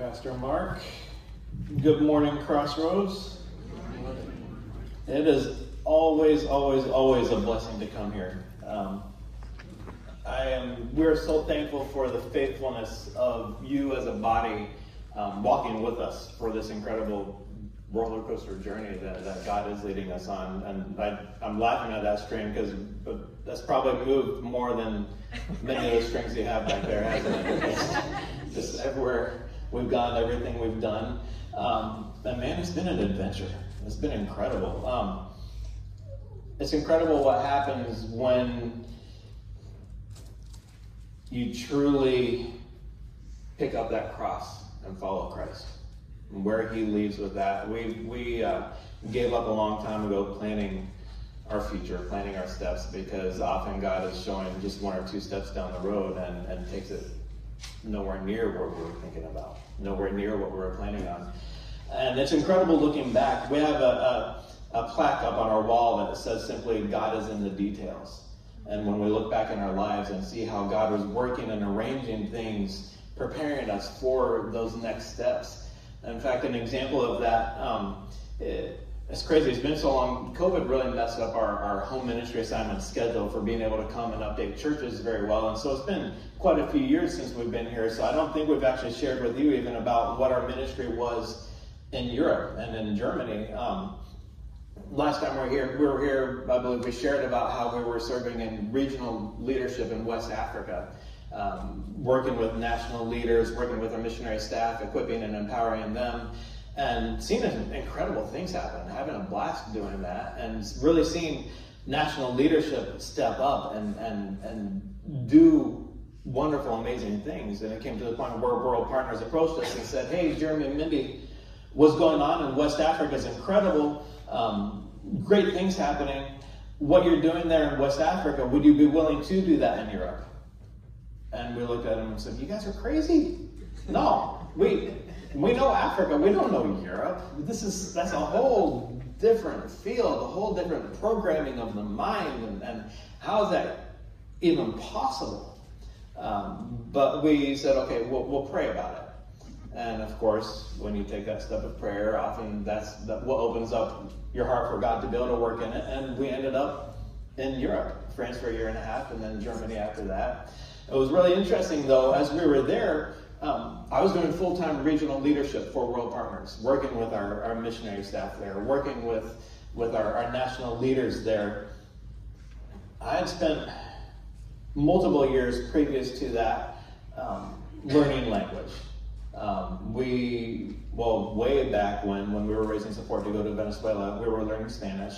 Pastor Mark. Good morning, Crossroads. It is always, always, always a blessing to come here. Um, I am. We're so thankful for the faithfulness of you as a body um, walking with us for this incredible roller coaster journey that, that God is leading us on. And I, am laughing at that string because that's probably moved more than many of the strings you have back there, hasn't it? just everywhere we've got everything we've done. Um, and man, it's been an adventure. It's been incredible. Um, it's incredible what happens when you truly pick up that cross and follow Christ. And where He leads with that, we we uh, gave up a long time ago planning our future, planning our steps, because often God is showing just one or two steps down the road and, and takes it nowhere near what we were thinking about, nowhere near what we were planning on. And it's incredible looking back. We have a, a, a plaque up on our wall that says simply, God is in the details. And when we look back in our lives and see how God was working and arranging things, preparing us for those next steps. In fact, an example of that, um, it's crazy. It's been so long. COVID really messed up our, our home ministry assignment schedule for being able to come and update churches very well. And so it's been quite a few years since we've been here. So I don't think we've actually shared with you even about what our ministry was in Europe and in Germany. Um, last time we were here, we were here, I believe we shared about how we were serving in regional leadership in West Africa. Um, working with national leaders, working with our missionary staff, equipping and empowering them and seeing incredible things happen, having a blast doing that, and really seeing national leadership step up and, and, and do wonderful, amazing things. And it came to the point where World Partners approached us and said, Hey, Jeremy and Mindy, what's going on in West Africa is incredible. Um, great things happening. What you're doing there in West Africa, would you be willing to do that in Europe? And we looked at them and said, You guys are crazy. No, we we know Africa, we don't know Europe. This is that's a whole different field, a whole different programming of the mind, and, and how is that even possible? Um, but we said, okay, we'll, we'll pray about it. And of course, when you take that step of prayer, often that's that what opens up your heart for God to be able to work in it. And we ended up in Europe, France for a year and a half, and then Germany after that. It was really interesting, though, as we were there, um, I was doing full time regional leadership for World Partners, working with our, our missionary staff there, working with, with our, our national leaders there. I had spent multiple years previous to that um, learning language. Um, we, well, way back when, when we were raising support to go to Venezuela, we were learning Spanish,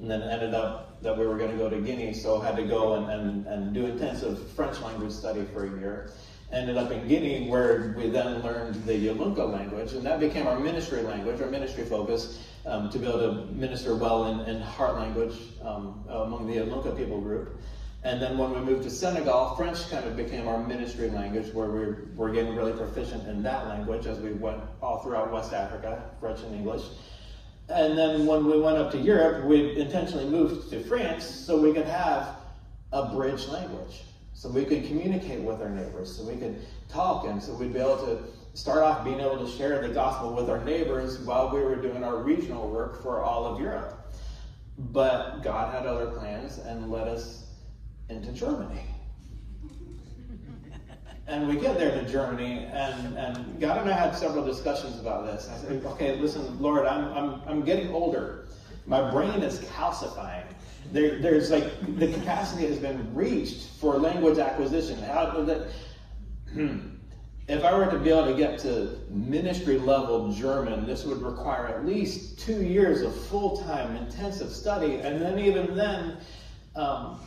and then ended up that we were going to go to Guinea, so had to go and, and, and do intensive French language study for a year ended up in Guinea, where we then learned the Yolunka language, and that became our ministry language, our ministry focus, um, to be able to minister well in, in heart language um, among the Yolunka people group. And then when we moved to Senegal, French kind of became our ministry language, where we were getting really proficient in that language as we went all throughout West Africa, French and English. And then when we went up to Europe, we intentionally moved to France so we could have a bridge language so we could communicate with our neighbors, so we could talk, and so we'd be able to start off being able to share the gospel with our neighbors while we were doing our regional work for all of Europe. But God had other plans and led us into Germany. And we get there to Germany, and, and God and I had several discussions about this. I said, okay, listen, Lord, I'm, I'm, I'm getting older. My brain is calcifying there, there's like the capacity has been reached for language acquisition. How that, hmm, if I were to be able to get to ministry level German, this would require at least two years of full time intensive study, and then even then, um,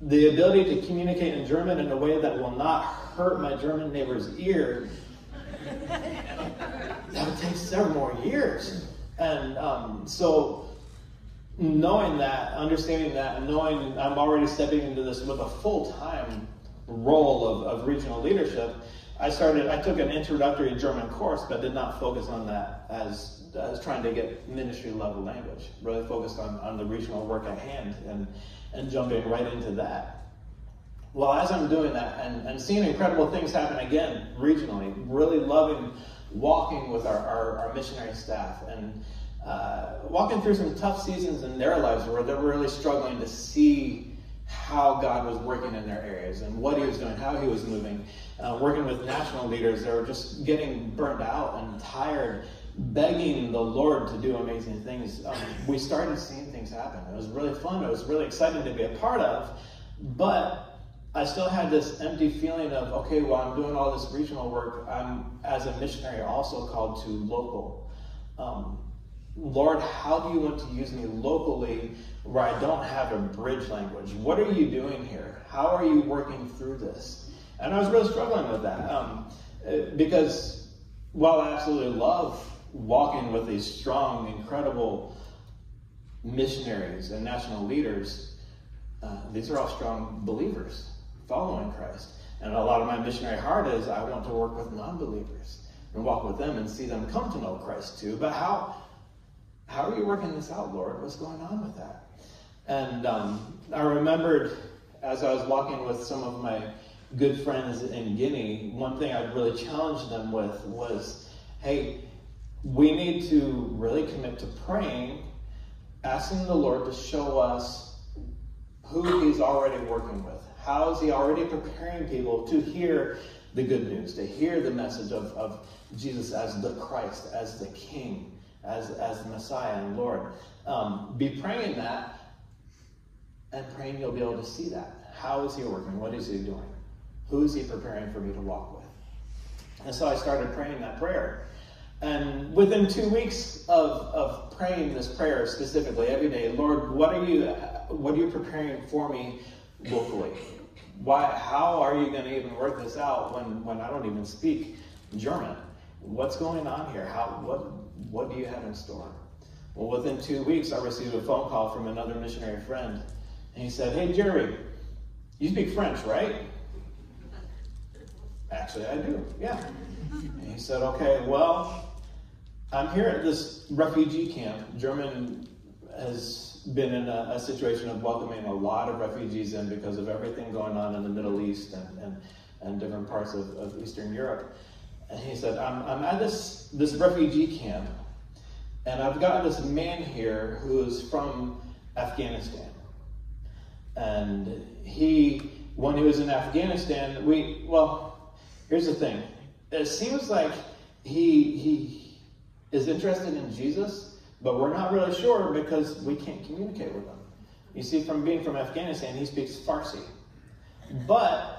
the ability to communicate in German in a way that will not hurt my German neighbor's ear. that would take several more years, and um, so knowing that, understanding that, and knowing I'm already stepping into this with a full time role of, of regional leadership, I started. I took an introductory German course, but did not focus on that as as trying to get ministry level language. Really focused on, on the regional work at hand and and jumping right into that. Well, as I'm doing that and, and seeing incredible things happen again regionally, really loving walking with our, our, our missionary staff and uh, walking through some tough seasons in their lives where they're really struggling to see how God was working in their areas and what He was doing, how He was moving. Uh, working with national leaders, they were just getting burnt out and tired, begging the Lord to do amazing things. Um, we started seeing things happen. It was really fun. It was really exciting to be a part of. But I still had this empty feeling of, okay, well, I'm doing all this regional work. I'm, as a missionary, also called to local. Um, Lord, how do you want to use me locally where I don't have a bridge language? What are you doing here? How are you working through this? And I was really struggling with that um, because while I absolutely love walking with these strong, incredible missionaries and national leaders, uh, these are all strong believers following Christ. And a lot of my missionary heart is I want to work with non believers and walk with them and see them come to know Christ too. But how? How are you working this out, Lord? What's going on with that? And um, I remembered as I was walking with some of my good friends in Guinea, one thing I really challenged them with was, hey, we need to really commit to praying, asking the Lord to show us who He's already working with. How is He already preparing people to hear the good news, to hear the message of, of Jesus as the Christ, as the King? As, as Messiah and Lord. Um, be praying that and praying you'll be able to see that. How is he working? What is he doing? Who is he preparing for me to walk with? And so I started praying that prayer. And within two weeks of, of praying this prayer specifically every day, Lord, what are you what are you preparing for me locally? Why how are you going to even work this out when, when I don't even speak German? What's going on here? How what what do you have in store? Well, within two weeks, I received a phone call from another missionary friend. And he said, Hey, Jerry, you speak French, right? Actually, I do, yeah. And he said, Okay, well, I'm here at this refugee camp. German has been in a, a, situation of welcoming a lot of refugees in because of everything going on in the Middle East and, and, and different parts of, of Eastern Europe. And he said, I'm, I'm at this, this refugee camp, and I've got this man here who is from Afghanistan. And he, when he was in Afghanistan, we, well, here's the thing. It seems like he, he is interested in Jesus, but we're not really sure because we can't communicate with him. You see, from being from Afghanistan, he speaks Farsi. But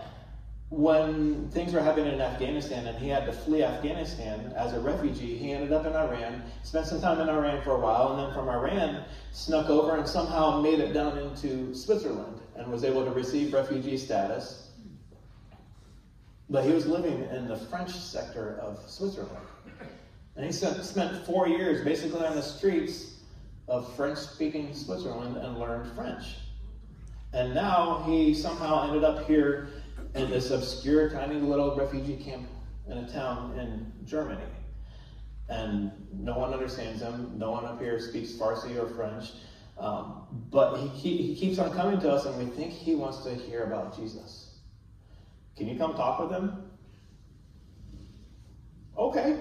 when things were happening in Afghanistan and he had to flee Afghanistan as a refugee, he ended up in Iran, spent some time in Iran for a while, and then from Iran snuck over and somehow made it down into Switzerland and was able to receive refugee status. But he was living in the French sector of Switzerland. And he spent four years basically on the streets of French speaking Switzerland and learned French. And now he somehow ended up here in this obscure, tiny little refugee camp in a town in Germany. And no one understands him. No one up here speaks Farsi or French. Um, but he, he, he keeps on coming to us, and we think he wants to hear about Jesus. Can you come talk with him? Okay,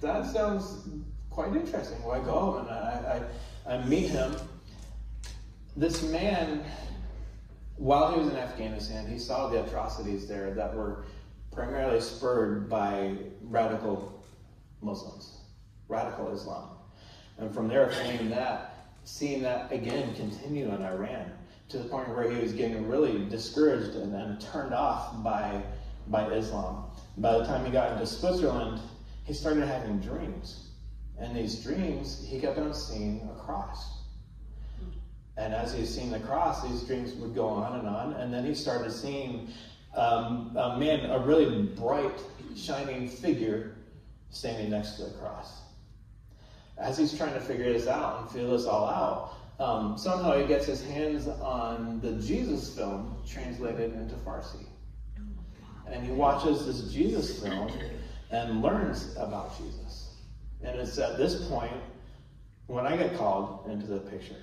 that sounds quite interesting. Well, I go and I, I, I meet him. This man while he was in Afghanistan, he saw the atrocities there that were primarily spurred by radical Muslims, radical Islam. And from there, finding that, seeing that again continue in Iran to the point where he was getting really discouraged and turned off by, by Islam. By the time he got into Switzerland, he started having dreams. And these dreams, he kept on seeing a cross. And as he's seeing the cross, these dreams would go on and on. And then he started seeing um, a man, a really bright, shining figure standing next to the cross. As he's trying to figure this out and feel this all out, um, somehow he gets his hands on the Jesus film translated into Farsi. And he watches this Jesus film and learns about Jesus. And it's at this point when I get called into the picture.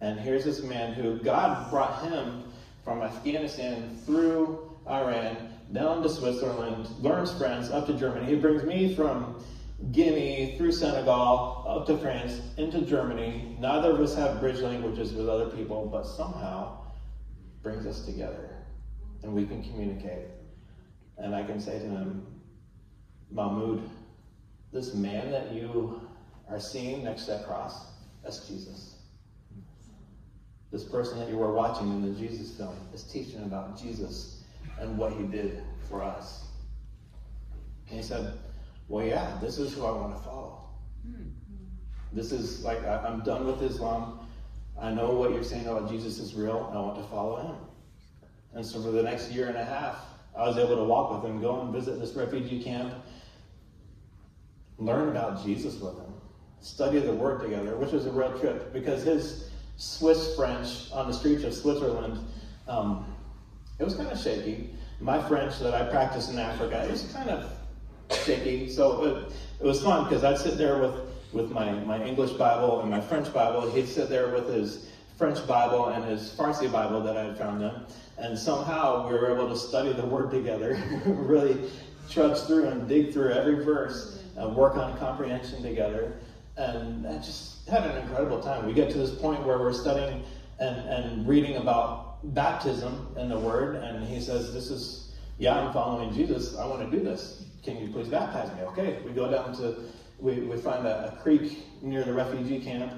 And here's this man who God brought him from Afghanistan through Iran down to Switzerland, learns French, up to Germany. He brings me from Guinea through Senegal up to France into Germany. Neither of us have bridge languages with other people, but somehow brings us together and we can communicate. And I can say to him, Mahmoud, this man that you are seeing next to that cross, that's Jesus. This person that you were watching in the Jesus film is teaching about Jesus and what he did for us. And he said, Well, yeah, this is who I want to follow. This is like, I, am done with Islam. I know what you're saying about Jesus is real. I want to follow him. And so for the next year and a half, I was able to walk with him, go and visit this refugee camp, learn about Jesus with him, study the Word together, which was a real trip because his Swiss French on the streets of Switzerland, um, it was kind of shaky. My French that I practiced in Africa, it was kind of shaky. So it, it was fun because I'd sit there with, with my, my English Bible and my French Bible. He'd sit there with his French Bible and his Farsi Bible that I had found him. And somehow we were able to study the Word together, really trudge through and dig through every verse, and work on comprehension together. And that just had an incredible time. We get to this point where we're studying and, and reading about baptism in the Word, and he says, This is, yeah, I'm following Jesus. I want to do this. Can you please baptize me? Okay, we go down to, we, we find a, a creek near the refugee camp.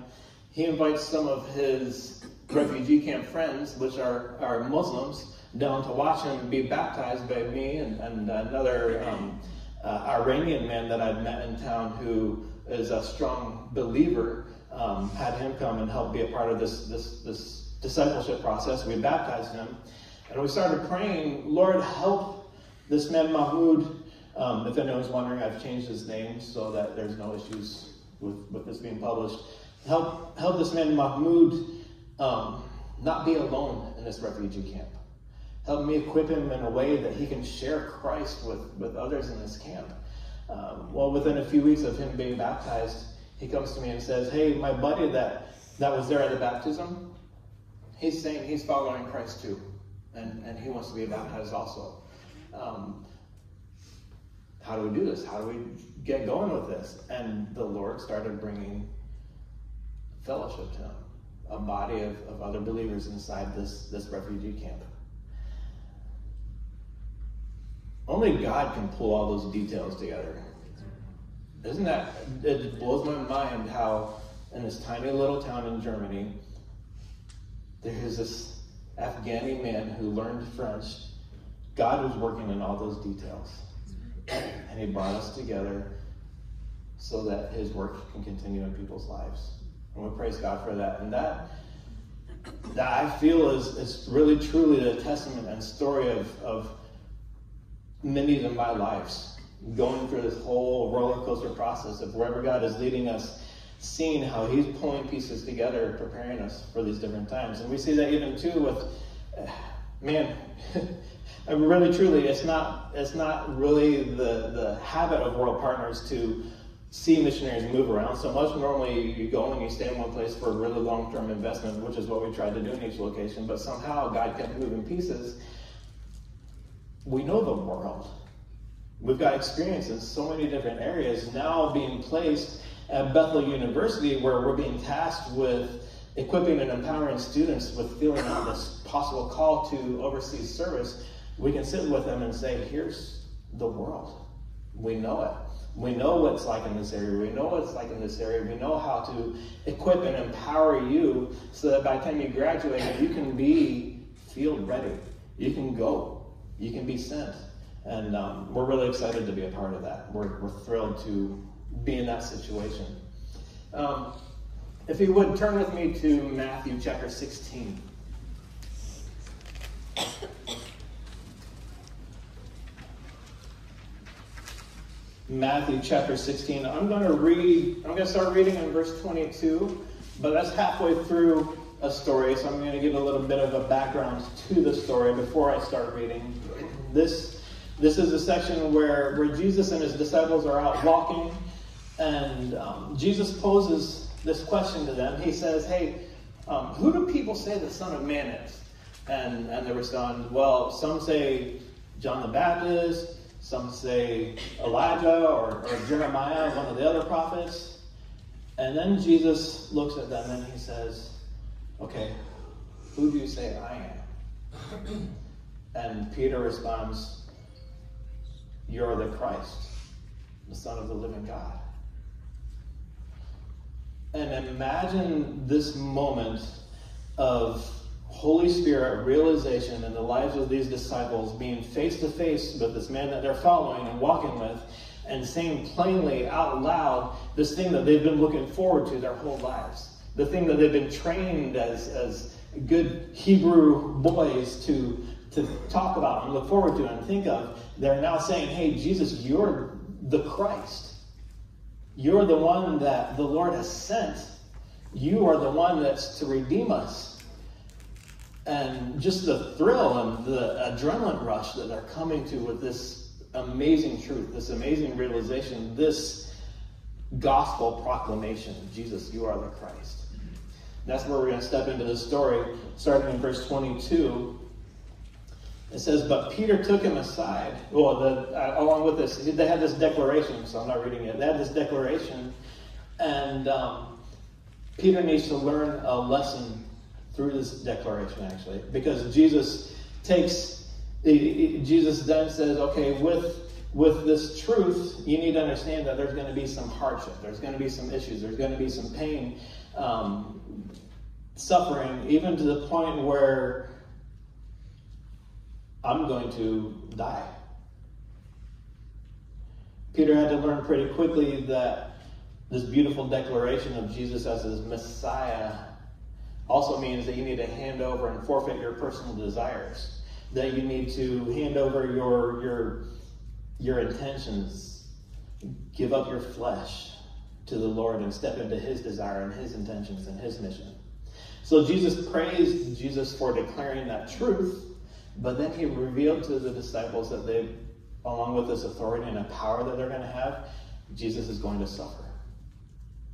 He invites some of his refugee camp friends, which are, are Muslims, down to watch him be baptized by me and, and another um, uh, Iranian man that I'd met in town who is a strong believer. Um, had him come and help be a part of this, this, this discipleship process. We baptized him. And we started praying, Lord, help this man Mahmoud. Um, if anyone's wondering, I've changed his name so that there's no issues with, with this being published. Help, help this man Mahmoud um, not be alone in this refugee camp. Help me equip him in a way that he can share Christ with, with others in this camp. Um, well, within a few weeks of him being baptized, he comes to me and says, Hey, my buddy that, that was there at the baptism, he's saying he's following Christ too, and, and he wants to be baptized also. Um, how do we do this? How do we get going with this? And the Lord started bringing fellowship to him a body of, of other believers inside this, this refugee camp. Only God can pull all those details together. Isn't that, it blows my mind how in this tiny little town in Germany, there is this Afghani man who learned French. God was working in all those details. And he brought us together so that his work can continue in people's lives. And we praise God for that. And that, that I feel is, is really truly the testament and story of, of many of my lives. Going through this whole roller coaster process of wherever God is leading us, seeing how He's pulling pieces together, preparing us for these different times. And we see that even too with, man, really truly, it's not it's not really the the habit of world partners to see missionaries move around so much. Normally, you go and you stay in one place for a really long term investment, which is what we tried to do in each location. But somehow, God kept moving pieces. We know the world. We've got experience in so many different areas now being placed at Bethel University, where we're being tasked with equipping and empowering students with feeling out this possible call to overseas service. We can sit with them and say, Here's the world. We know it. We know what it's like in this area. We know what it's like in this area. We know how to equip and empower you so that by the time you graduate, you can be field ready. You can go. You can be sent. And um, we're really excited to be a part of that. We're, we're thrilled to be in that situation. Um, if you would turn with me to Matthew chapter 16. Matthew chapter 16. I'm going to read, I'm going to start reading in verse 22, but that's halfway through a story, so I'm going to give a little bit of a background to the story before I start reading. This, this is a section where, where Jesus and his disciples are out walking, and um, Jesus poses this question to them. He says, Hey, um, who do people say the Son of Man is? And, and they respond, Well, some say John the Baptist, some say Elijah or, or Jeremiah, one of the other prophets. And then Jesus looks at them and he says, Okay, who do you say I am? And Peter responds, You're the Christ, the Son of the living God. And imagine this moment of Holy Spirit realization in the lives of these disciples being face to face with this man that they're following and walking with and saying plainly out loud this thing that they've been looking forward to their whole lives. The thing that they've been trained as, as good Hebrew boys to, to talk about and look forward to and think of. They're now saying, hey, Jesus, you're the Christ. You're the one that the Lord has sent. You are the one that's to redeem us. And just the thrill and the adrenaline rush that they're coming to with this amazing truth, this amazing realization, this gospel proclamation Jesus, you are the Christ. That's where we're going to step into the story, starting in verse 22. It says, But Peter took him aside. Well, the, uh, along with this, they had this declaration, so I'm not reading it. They had this declaration, and um, Peter needs to learn a lesson through this declaration, actually, because Jesus takes, Jesus then says, okay, with with this truth, you need to understand that there's going to be some hardship, there's going to be some issues, there's going to be some pain, um, suffering, even to the point where I'm going to die. Peter had to learn pretty quickly that this beautiful declaration of Jesus as his Messiah also means that you need to hand over and forfeit your personal desires. That you need to hand over your your your intentions, give up your flesh to the Lord and step into his desire and his intentions and his mission. So Jesus praised Jesus for declaring that truth, but then he revealed to the disciples that they, along with this authority and a power that they're going to have, Jesus is going to suffer.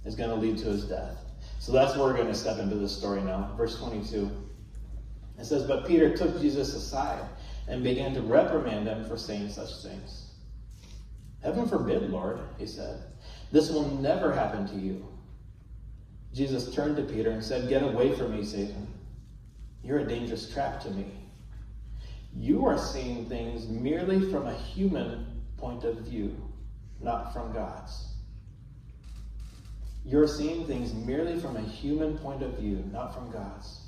It's going to lead to his death. So that's where we're going to step into this story now. Verse 22. It says, But Peter took Jesus aside and began to reprimand him for saying such things. Heaven forbid, Lord, he said. This will never happen to you. Jesus turned to Peter and said, Get away from me, Satan. You're a dangerous trap to me. You are seeing things merely from a human point of view, not from God's. You're seeing things merely from a human point of view, not from God's.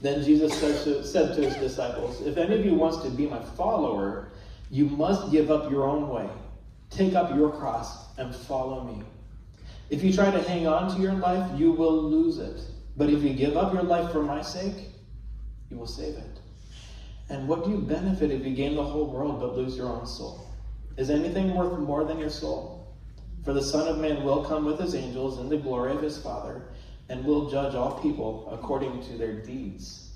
Then Jesus said to, said to his disciples, If any of you wants to be my follower, you must give up your own way, take up your cross, and follow me. If you try to hang on to your life, you will lose it. But if you give up your life for my sake, you will save it. And what do you benefit if you gain the whole world but lose your own soul? Is anything worth more than your soul? For the Son of Man will come with his angels in the glory of his Father, and will judge all people according to their deeds.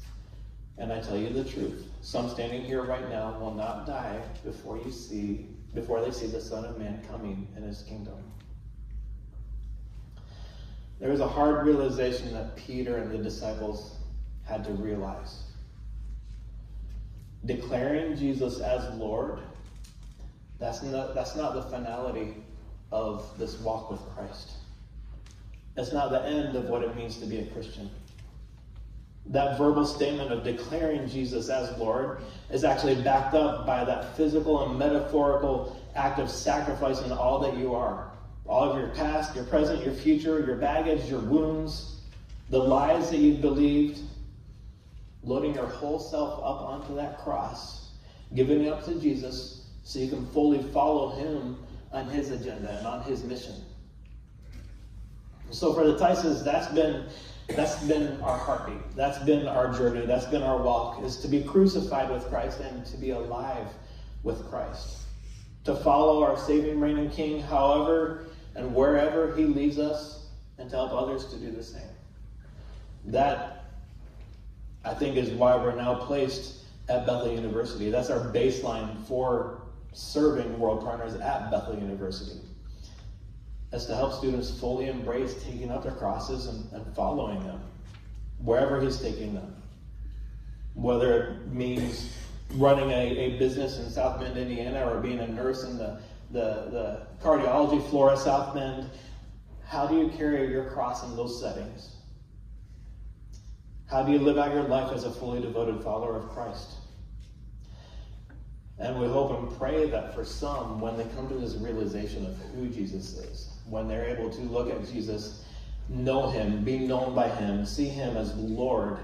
And I tell you the truth, some standing here right now will not die before you see before they see the Son of Man coming in his kingdom. There was a hard realization that Peter and the disciples had to realize. Declaring Jesus as Lord, that's not, that's not the finality of this walk with Christ. That's not the end of what it means to be a Christian. That verbal statement of declaring Jesus as Lord is actually backed up by that physical and metaphorical act of sacrificing all that you are all of your past, your present, your future, your baggage, your wounds, the lies that you've believed, loading your whole self up onto that cross, giving it up to Jesus so you can fully follow him on his agenda and on his mission. So for the Tices, that's been that's been our heartbeat. That's been our journey. That's been our walk, is to be crucified with Christ and to be alive with Christ. To follow our saving, reigning King, however and wherever he leads us, and to help others to do the same. That, I think, is why we're now placed at Bethel University. That's our baseline for serving world partners at Bethel University. Is to help students fully embrace taking up their crosses and, and following them wherever he's taking them. Whether it means running a, a business in South Bend, Indiana, or being a nurse in the, the, the cardiology floor at South Bend, how do you carry your cross in those settings? How do you live out your life as a fully devoted follower of Christ? And we hope and pray that for some, when they come to this realization of who Jesus is, when they're able to look at Jesus, know him, be known by him, see him as Lord,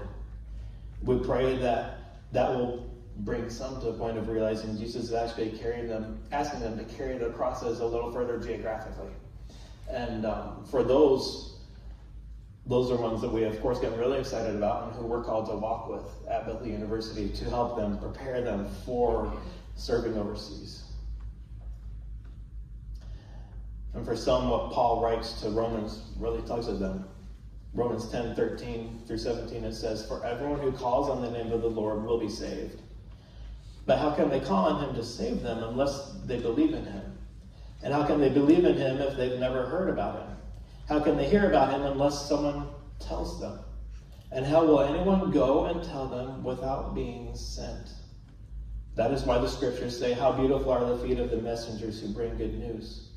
we pray that that will bring some to a point of realizing Jesus is actually carrying them, asking them to carry their crosses a little further geographically. And um, for those, those are ones that we, of course, get really excited about and who we're called to walk with at Bethel University to help them, prepare them for serving overseas. And for some, what Paul writes to Romans really tugs at them. Romans 10 13 through 17, it says, For everyone who calls on the name of the Lord will be saved. But how can they call on him to save them unless they believe in him? And how can they believe in him if they've never heard about him? How can they hear about him unless someone tells them? And how will anyone go and tell them without being sent? That is why the scriptures say, How beautiful are the feet of the messengers who bring good news.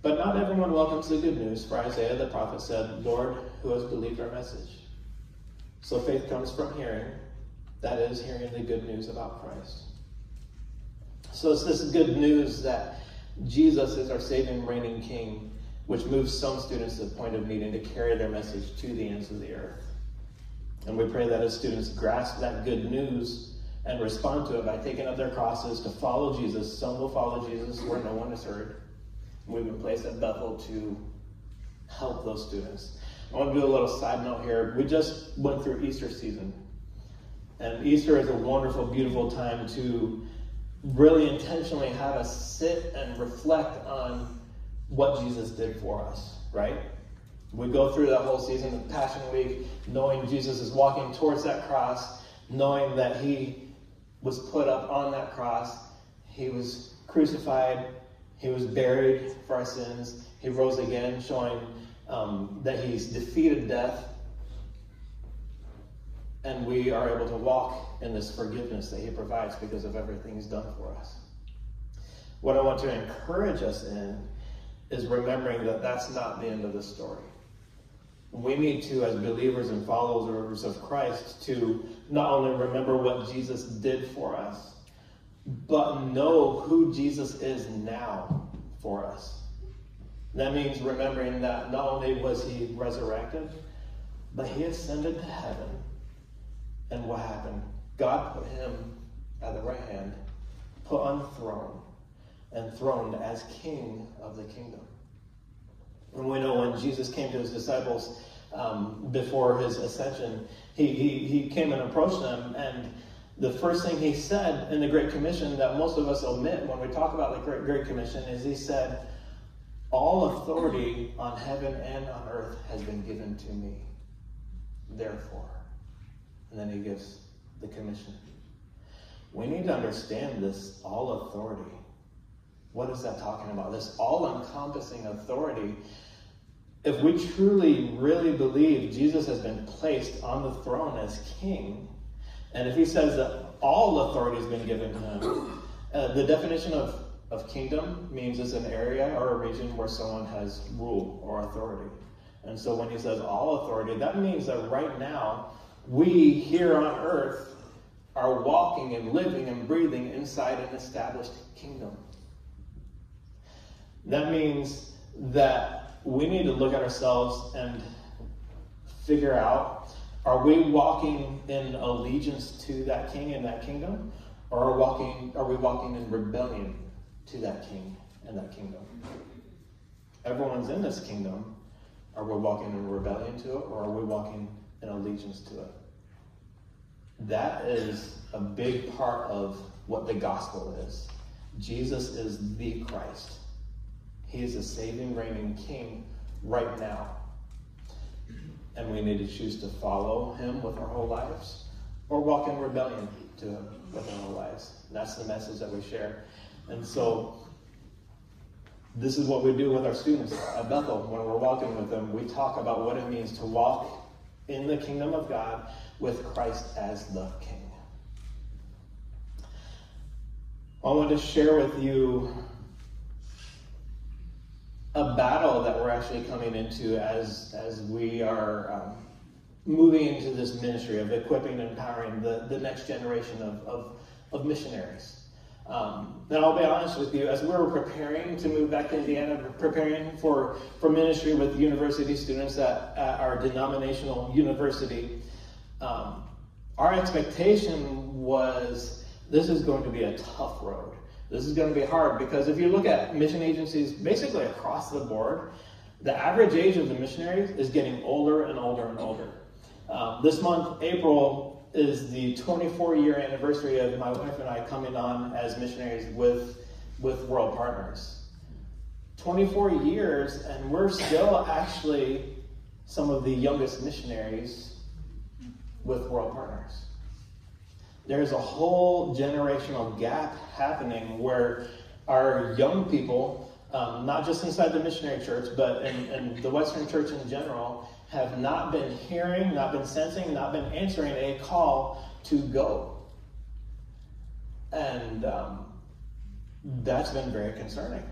But not everyone welcomes the good news, for Isaiah the prophet said, Lord, who has believed our message? So faith comes from hearing, that is, hearing the good news about Christ. So it's this good news that Jesus is our saving, reigning King, which moves some students to the point of needing to carry their message to the ends of the earth. And we pray that as students grasp that good news and respond to it by taking up their crosses to follow Jesus. Some will follow Jesus where no one has heard. We've been placed at Bethel to help those students. I want to do a little side note here. We just went through Easter season. And Easter is a wonderful, beautiful time to really intentionally have us sit and reflect on what Jesus did for us, right? We go through that whole season of Passion Week knowing Jesus is walking towards that cross, knowing that he was put up on that cross, he was crucified, he was buried for our sins, he rose again, showing um, that he's defeated death and we are able to walk in this forgiveness that He provides because of everything He's done for us. What I want to encourage us in is remembering that that's not the end of the story. We need to, as believers and followers of Christ, to not only remember what Jesus did for us, but know who Jesus is now for us. That means remembering that not only was he resurrected, but he ascended to heaven and what happened? God put him at the right hand, put on the throne, and throned as king of the kingdom. And we know when Jesus came to his disciples um, before his ascension, he, he, he came and approached them, and the first thing he said in the Great Commission that most of us omit when we talk about the Great, Great Commission is he said, All authority on heaven and on earth has been given to me. Therefore, and then he gives the commission. We need to understand this all authority. What is that talking about? This all encompassing authority. If we truly, really believe Jesus has been placed on the throne as king, and if he says that all authority has been given to him, uh, the definition of, of kingdom means it's an area or a region where someone has rule or authority. And so when he says all authority, that means that right now, we here on earth are walking and living and breathing inside an established kingdom. That means that we need to look at ourselves and figure out are we walking in allegiance to that king and that kingdom? Or are, walking, are we walking in rebellion to that king and that kingdom? Everyone's in this kingdom. Are we walking in rebellion to it, or are we walking in allegiance to it. That is a big part of what the gospel is. Jesus is the Christ. He is a saving, reigning king right now. And we need to choose to follow him with our whole lives or walk in rebellion to him with our whole lives. That's the message that we share. And so this is what we do with our students at Bethel when we're walking with them. We talk about what it means to walk in the kingdom of God with Christ as the King. I want to share with you a battle that we're actually coming into as, as we are um, moving into this ministry of equipping and empowering the, the next generation of, of, of missionaries. Um, and I'll be honest with you, as we were preparing to move back to Indiana, preparing for, for ministry with university students at, at our denominational university, um, our expectation was this is going to be a tough road. This is going to be hard because if you look at mission agencies basically across the board, the average age of the missionaries is getting older and older and older. Um, this month, April, is the 24 year anniversary of my wife and I coming on as missionaries with, with World Partners. 24 years, and we're still actually some of the youngest missionaries with World Partners. There's a whole generational gap happening where our young people, um, not just inside the missionary church, but in, in the Western church in general, have not been hearing, not been sensing, not been answering a call to go. And um, that's been very concerning.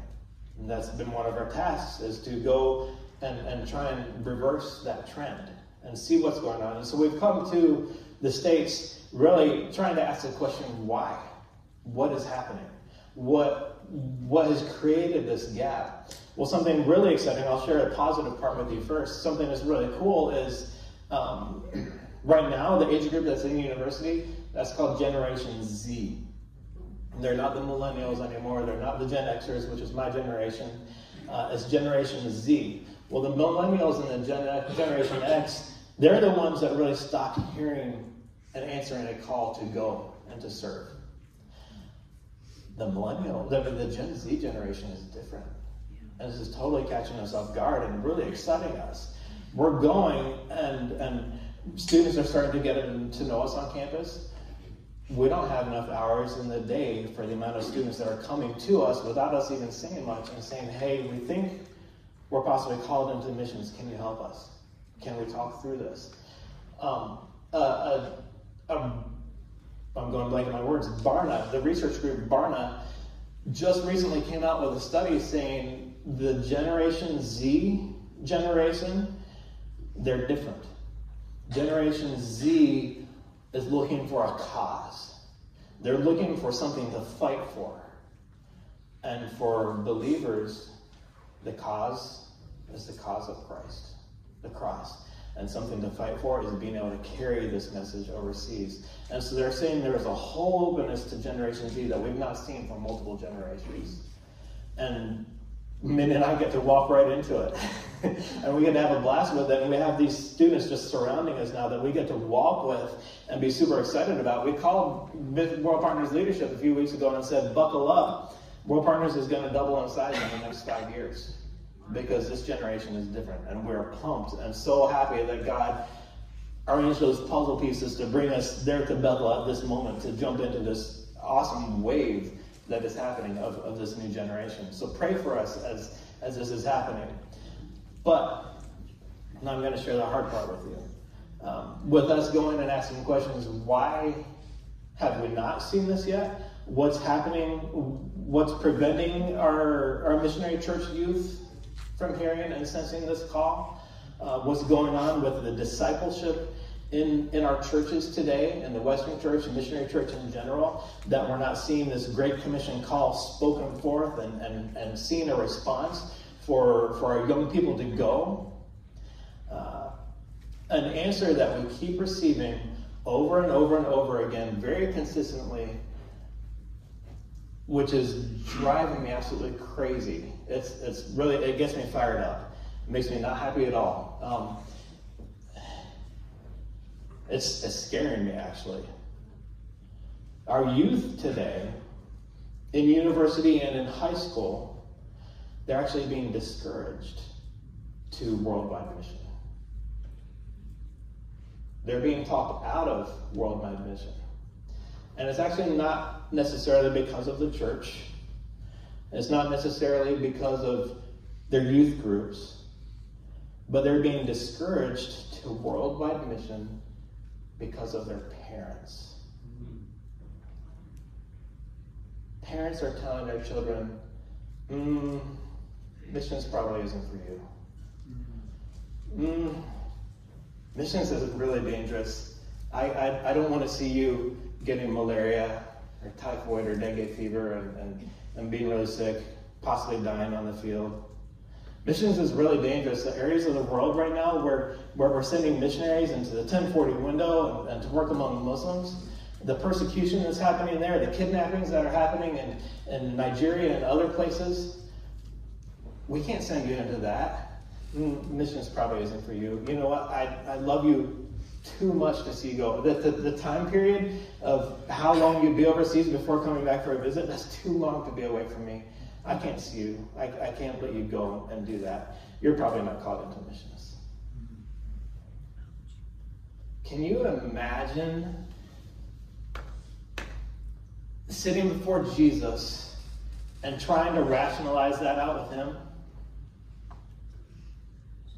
And that's been one of our tasks is to go and, and try and reverse that trend and see what's going on. And so we've come to the States really trying to ask the question why? What is happening? What, what has created this gap? Well, something really exciting, I'll share a positive part with you first. Something that's really cool is um, right now, the age group that's in university, that's called Generation Z. They're not the millennials anymore, they're not the Gen Xers, which is my generation. Uh, it's Generation Z. Well, the millennials and the Gen- Generation X, they're the ones that really stopped hearing and answering a call to go and to serve. The millennial, the, the Gen Z generation is different. And this is totally catching us off guard and really exciting us. We're going, and, and students are starting to get to know us on campus. We don't have enough hours in the day for the amount of students that are coming to us without us even saying much and saying, hey, we think we're possibly called into missions. Can you help us? Can we talk through this? Um, uh, um, I'm going blank on my words, Barna, the research group Barna, just recently came out with a study saying the Generation Z generation, they're different. Generation Z is looking for a cause. They're looking for something to fight for. And for believers, the cause is the cause of Christ, the cross. And something to fight for is being able to carry this message overseas. And so they're saying there is a whole openness to Generation Z that we've not seen for multiple generations. And Min and I get to walk right into it. and we get to have a blast with it. And we have these students just surrounding us now that we get to walk with and be super excited about. We called World Partners Leadership a few weeks ago and said, buckle up. World Partners is going to double in size in the next five years because this generation is different. And we're pumped and so happy that God arranged those puzzle pieces to bring us there to Bethel at this moment to jump into this awesome wave that is happening of, of this new generation. So pray for us as, as this is happening. But now I'm going to share the hard part with you. Um, with us going and asking questions, why have we not seen this yet? What's happening? What's preventing our, our missionary church youth from hearing and sensing this call? Uh, what's going on with the discipleship in, in our churches today, in the Western church missionary church in general, that we're not seeing this Great Commission call spoken forth and, and, and seeing a response for, for our young people to go. Uh, an answer that we keep receiving over and over and over again, very consistently, which is driving me absolutely crazy. It's, it's really, it gets me fired up. It makes me not happy at all. Um, it's, it's scaring me, actually. Our youth today, in university and in high school, they're actually being discouraged to worldwide mission. They're being talked out of worldwide mission. And it's actually not necessarily because of the church. It's not necessarily because of their youth groups, but they're being discouraged to worldwide mission because of their parents. parents are telling their children, mm, missions probably isn't for you. Mm, missions is really dangerous. I, I, I don't want to see you getting malaria or typhoid or dengue fever and, and, and being really sick, possibly dying on the field. Missions is really dangerous. The areas of the world right now where, where we're sending missionaries into the 1040 window and, and to work among Muslims, the persecution that's happening there, the kidnappings that are happening in, in Nigeria and other places, we can't send you into that. Missions probably isn't for you. You know what? I, I love you too much to see go. The, the, the time period of how long you'd be overseas before coming back for a visit, that's too long to be away from me. I can't see you. I, I can't let you go and do that. You're probably not called into missions. Can you imagine sitting before Jesus and trying to rationalize that out with him?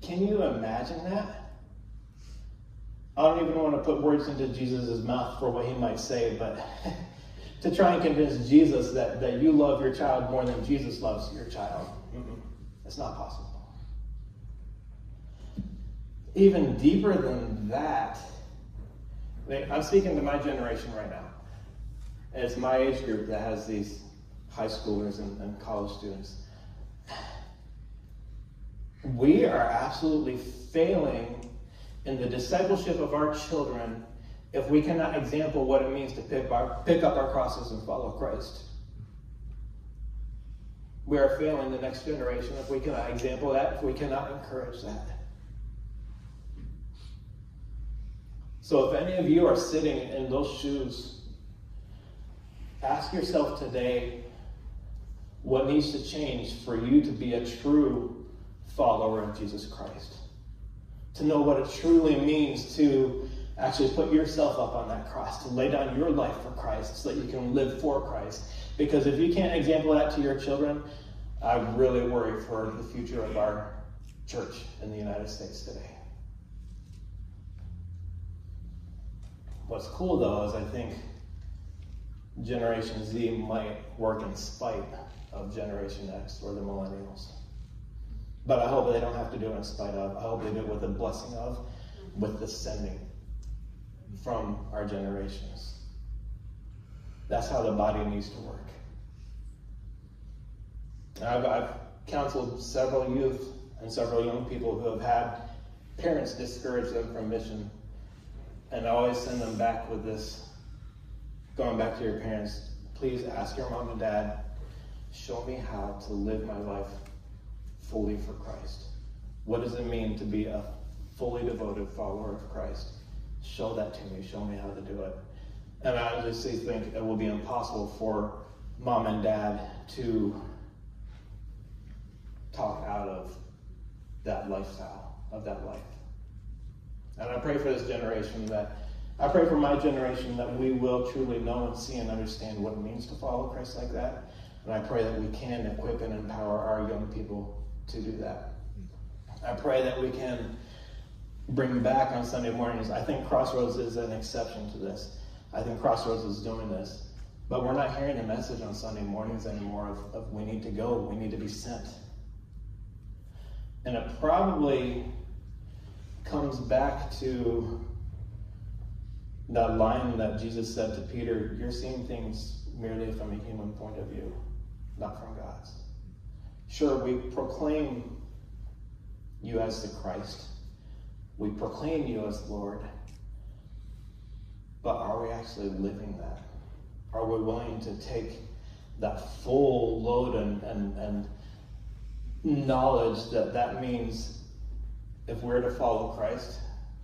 Can you imagine that? I don't even want to put words into Jesus' mouth for what he might say, but to try and convince Jesus that, that you love your child more than Jesus loves your child. It's not possible. Even deeper than that, I'm speaking to my generation right now. it's my age group that has these high schoolers and, and college students. We are absolutely failing in the discipleship of our children if we cannot example what it means to pick, our, pick up our crosses and follow Christ. We are failing the next generation if we cannot example that, if we cannot encourage that. So, if any of you are sitting in those shoes, ask yourself today what needs to change for you to be a true follower of Jesus Christ. To know what it truly means to actually put yourself up on that cross, to lay down your life for Christ so that you can live for Christ. Because if you can't example that to your children, I really worry for the future of our church in the United States today. What's cool though is I think Generation Z might work in spite of Generation X or the millennials. But I hope they don't have to do it in spite of. I hope they do it with the blessing of, with the sending from our generations. That's how the body needs to work. I've, I've counseled several youth and several young people who have had parents discourage them from mission. And I always send them back with this going back to your parents, please ask your mom and dad, show me how to live my life fully for Christ. What does it mean to be a fully devoted follower of Christ? Show that to me. Show me how to do it. And I honestly think it will be impossible for mom and dad to talk out of that lifestyle, of that life. And I pray for this generation that, I pray for my generation that we will truly know and see and understand what it means to follow Christ like that. And I pray that we can equip and empower our young people to do that. I pray that we can bring back on Sunday mornings. I think Crossroads is an exception to this. I think Crossroads is doing this. But we're not hearing the message on Sunday mornings anymore of, of we need to go, we need to be sent. And it probably comes back to that line that Jesus said to Peter You're seeing things merely from a human point of view, not from God's. Sure, we proclaim you as the Christ we proclaim you as Lord. But are we actually living that? Are we willing to take that full load and, and, and knowledge that that means if we're to follow Christ,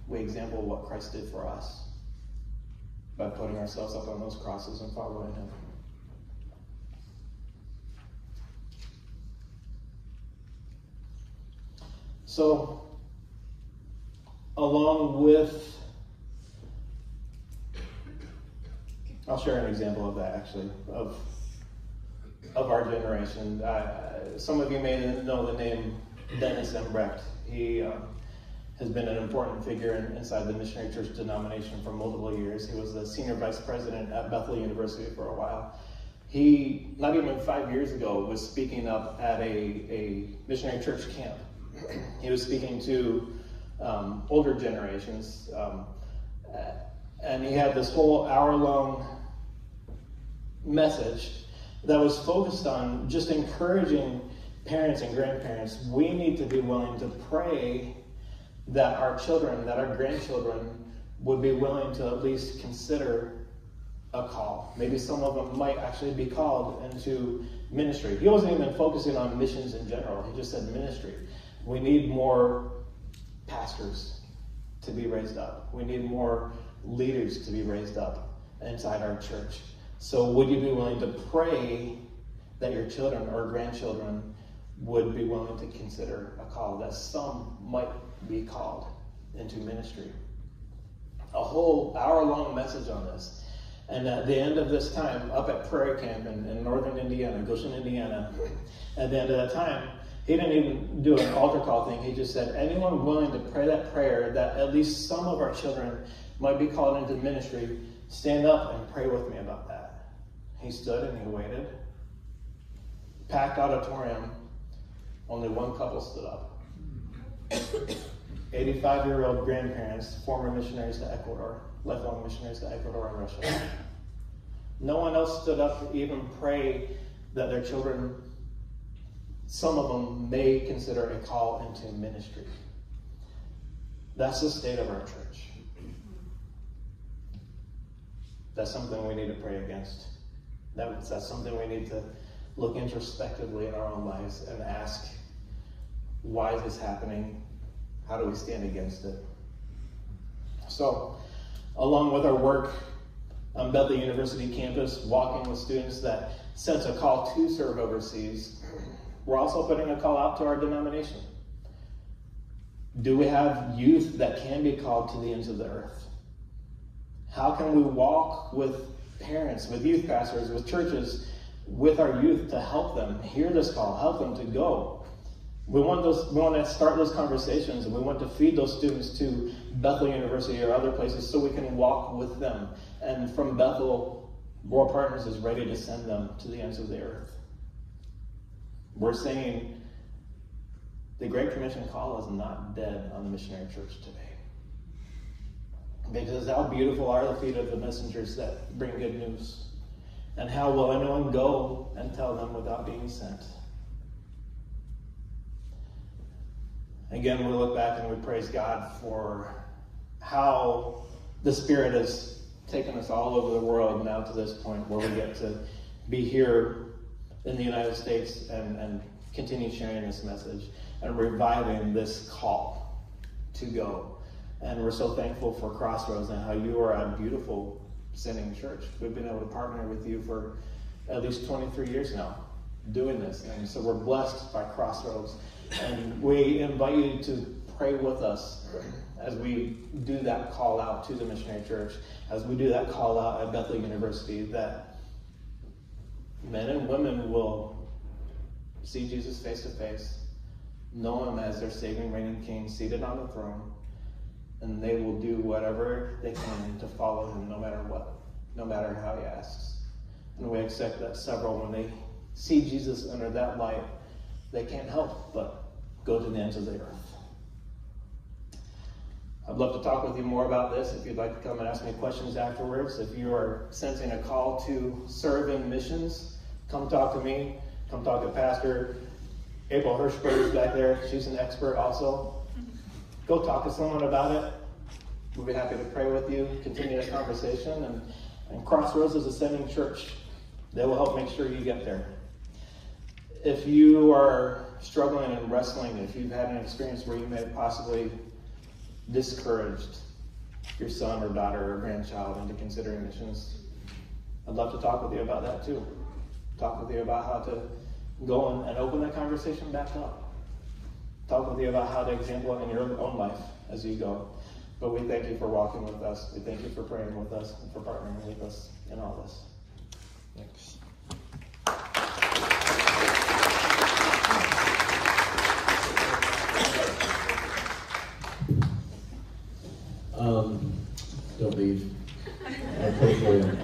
we example what Christ did for us by putting ourselves up on those crosses and following Him. So, along with, I'll share an example of that actually, of, of our generation. Uh, some of you may know the name Dennis Engbrecht. He um, has been an important figure in, inside the missionary church denomination for multiple years. He was the senior vice president at Bethel University for a while. He, not even five years ago, was speaking up at a, a missionary church camp. He was speaking to um, older generations, um, and he had this whole hour long message that was focused on just encouraging parents and grandparents. We need to be willing to pray that our children, that our grandchildren would be willing to at least consider a call. Maybe some of them might actually be called into ministry. He wasn't even focusing on missions in general, he just said ministry. We need more pastors to be raised up, we need more leaders to be raised up inside our church. So, would you be willing to pray that your children or grandchildren would be willing to consider a call, that some might be called into ministry? A whole hour long message on this. And at the end of this time, up at Prairie Camp in, in northern Indiana, Goshen, Indiana, at the end of that time, he didn't even do an altar call thing. He just said, anyone willing to pray that prayer that at least some of our children might be called into ministry, stand up and pray with me about that. He stood and he waited. Packed auditorium, only one couple stood up. 85 year old grandparents, former missionaries to Ecuador, lifelong missionaries to Ecuador and Russia. No one else stood up to even pray that their children, some of them, may consider a call into ministry. That's the state of our church. That's something we need to pray against. That, that's something we need to look introspectively in our own lives and ask, why is this happening? How do we stand against it? So, along with our work on Bethel University campus, walking with students that sense a call to serve overseas, we're also putting a call out to our denomination. Do we have youth that can be called to the ends of the earth? How can we walk with parents, with youth pastors, with churches, with our youth to help them hear this call, help them to go. We want those. We want to start those conversations, and we want to feed those students to Bethel University or other places, so we can walk with them. And from Bethel, World Partners is ready to send them to the ends of the earth. We're saying the Great Commission call is not dead on the missionary church today. Because how beautiful are the feet of the messengers that bring good news. And how will anyone go and tell them without being sent? Again, we look back and we praise God for how the Spirit has taken us all over the world now to this point where we get to be here in the United States and, and continue sharing this message and reviving this call to go. And we're so thankful for Crossroads and how you are a beautiful sending church. We've been able to partner with you for at least 23 years now doing this. And so we're blessed by Crossroads. And we invite you to pray with us as we do that call out to the missionary church, as we do that call out at Bethel University, that men and women will see Jesus face to face, know him as their saving, reigning king, seated on the throne and they will do whatever they can to follow him no matter what, no matter how he asks. And we expect that several, when they see Jesus under that light, they can't help but go to the ends of the earth. I'd love to talk with you more about this. If you'd like to come and ask me questions afterwards, if you are sensing a call to serve in missions, come talk to me. Come talk to Pastor April Hirschberg back there. She's an expert also. Go talk to someone about it. We'll be happy to pray with you, continue the conversation. And, and Crossroads is a sending church. They will help make sure you get there. If you are struggling and wrestling, if you've had an experience where you may have possibly discouraged your son or daughter or grandchild into considering missions, I'd love to talk with you about that too. Talk with you about how to go and, and open that conversation back up talk with you about how to example in your own life as you go. But we thank you for walking with us. We thank you for praying with us and for partnering with us in all this. Thanks. Um, don't leave. I'll pray for you.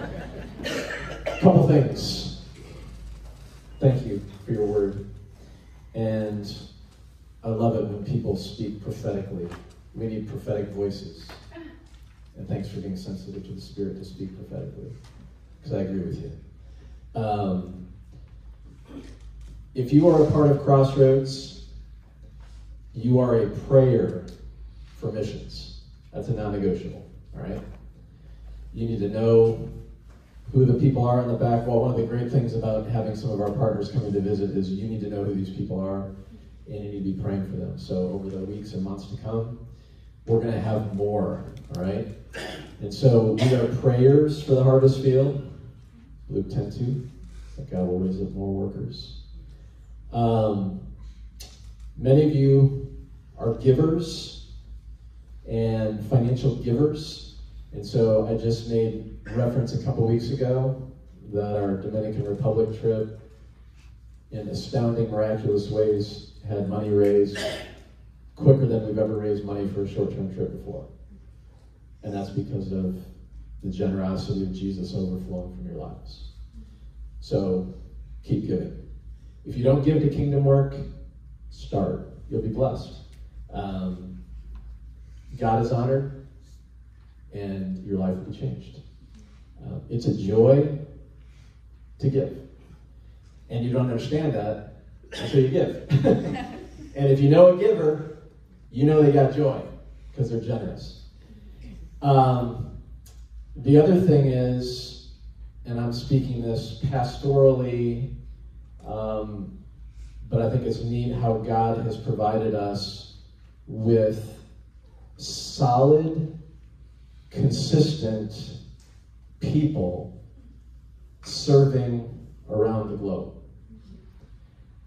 A couple things. I love it when people speak prophetically. We need prophetic voices. And thanks for being sensitive to the Spirit to speak prophetically, because I agree with you. Um, if you are a part of Crossroads, you are a prayer for missions. That's a non negotiable, all right? You need to know who the people are in the back wall. One of the great things about having some of our partners coming to visit is you need to know who these people are and you need to be praying for them. So over the weeks and months to come, we're going to have more, all right? And so we are prayers for the harvest field. Luke 10 2, that God will raise up more workers. Um, many of you are givers and financial givers. And so I just made reference a couple weeks ago that our Dominican Republic trip, in astounding, miraculous ways, had money raised quicker than we've ever raised money for a short term trip before. And that's because of the generosity of Jesus overflowing from your lives. So keep giving. If you don't give to kingdom work, start. You'll be blessed. Um, God is honored, and your life will be changed. Uh, it's a joy to give. And you don't understand that until you give. and if you know a giver, you know they got joy because they're generous. Um, the other thing is, and I'm speaking this pastorally, um, but I think it's neat how God has provided us with solid, consistent people serving around the globe.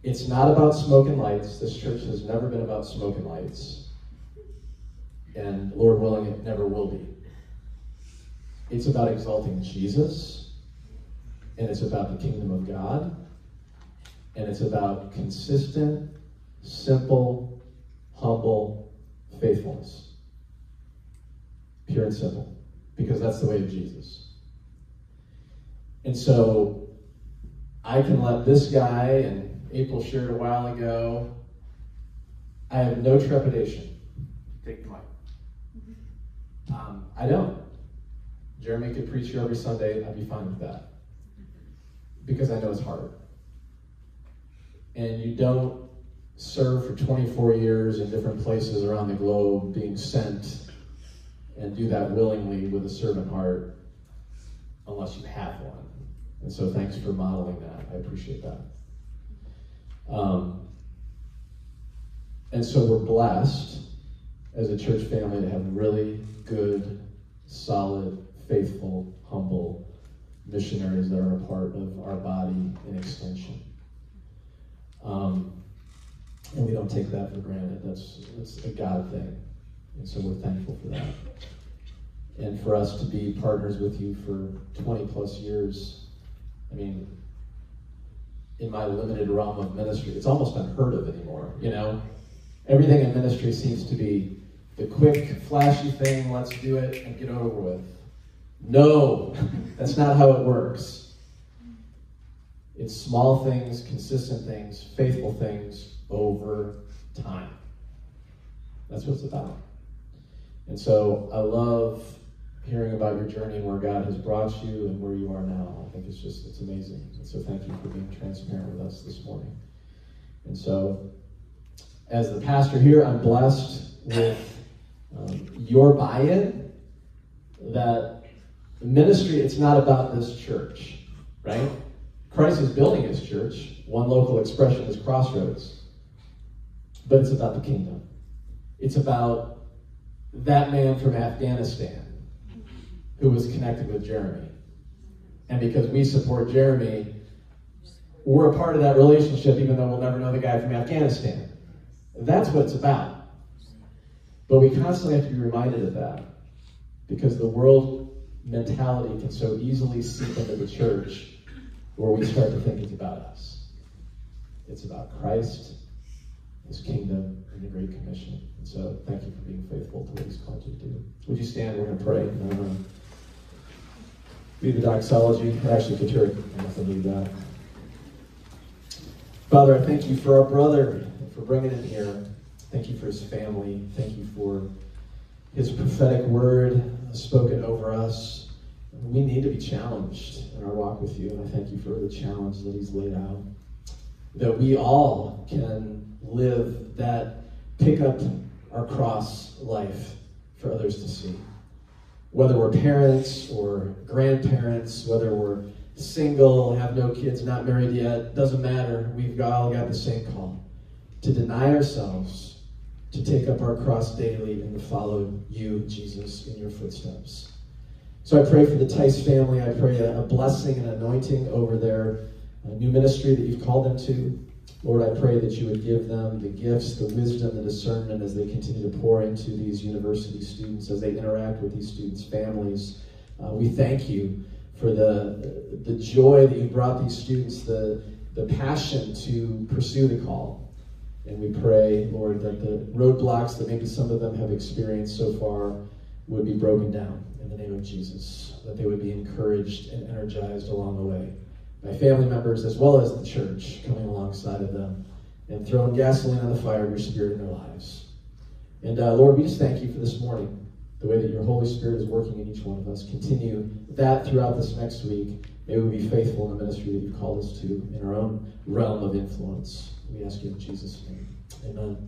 It's not about smoke and lights. This church has never been about smoke and lights. And Lord willing, it never will be. It's about exalting Jesus, and it's about the kingdom of God, and it's about consistent, simple, humble faithfulness. Pure and simple, because that's the way of Jesus. And so I can let this guy, and April shared a while ago, I have no trepidation. Take the mic. Um, I don't. Jeremy could preach here every Sunday. I'd be fine with that. Because I know it's hard. And you don't serve for 24 years in different places around the globe, being sent, and do that willingly with a servant heart unless you have one. And so thanks for modeling that. I appreciate that. Um, and so we're blessed as a church family to have really good, solid, faithful, humble missionaries that are a part of our body and extension. Um, and we don't take that for granted. That's, that's a God thing. And so we're thankful for that. And for us to be partners with you for 20 plus years, I mean, in my limited realm of ministry, it's almost unheard of anymore, you know? Everything in ministry seems to be the quick, flashy thing, let's do it and get over with. No, that's not how it works. It's small things, consistent things, faithful things over time. That's what it's about. And so I love hearing about your journey and where God has brought you and where you are now. I think it's just, it's amazing. And so thank you for being transparent with us this morning. And so, as the pastor here, I'm blessed with um, your buy in that the ministry, it's not about this church, right? Christ is building his church. One local expression is crossroads. But it's about the kingdom. It's about that man from Afghanistan who was connected with Jeremy. And because we support Jeremy, we're a part of that relationship, even though we'll never know the guy from Afghanistan. That's what it's about. But we constantly have to be reminded of that because the world mentality can so easily seep into the church where we start to think it's about us. It's about Christ, His kingdom, and the Great Commission. And so thank you for being faithful to what He's called you to do. Would you stand? We're going to pray read the doxology. Actually, have to read that. Father, I thank you for our brother, for bringing him here. Thank you for his family. Thank you for his prophetic word spoken over us. We need to be challenged in our walk with you, and I thank you for the challenge that he's laid out. That we all can live that pick up our cross life for others to see. Whether we're parents or grandparents, whether we're single, have no kids, not married yet, doesn't matter. We've all got the same call to deny ourselves, to take up our cross daily, and to follow you, Jesus, in your footsteps. So I pray for the Tice family. I pray a, blessing and anointing over their uh, new ministry that you've called them to. Lord, I pray that you would give them the gifts, the wisdom, the discernment as they continue to pour into these university students, as they interact with these students' families. Uh, we thank you for the, the joy that you brought these students, the, the passion to pursue the call. And we pray, Lord, that the roadblocks that maybe some of them have experienced so far would be broken down in the name of Jesus, that they would be encouraged and energized along the way by family members as well as the church coming alongside of them and throwing gasoline on the fire of your spirit in their lives. And uh, Lord, we just thank you for this morning, the way that your Holy Spirit is working in each one of us. Continue that throughout this next week. May we be faithful in the ministry that you've called us to in our own realm of influence. We ask you in Jesus' name. Amen.